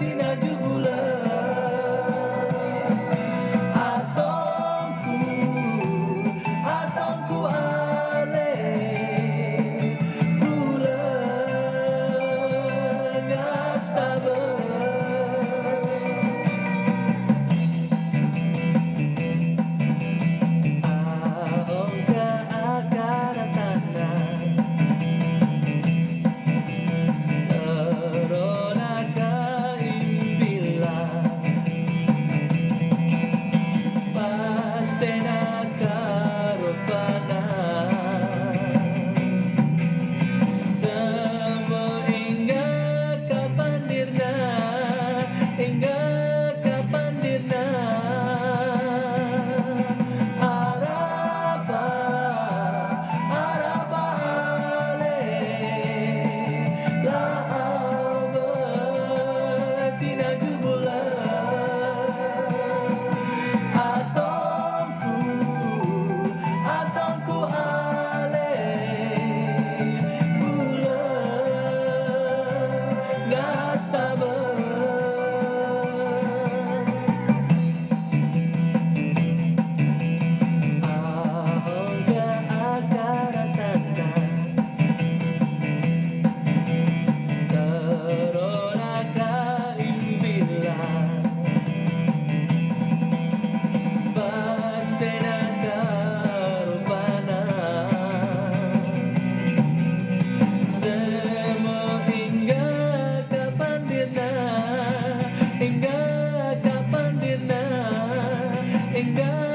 Latina Hingga kapan dina Hingga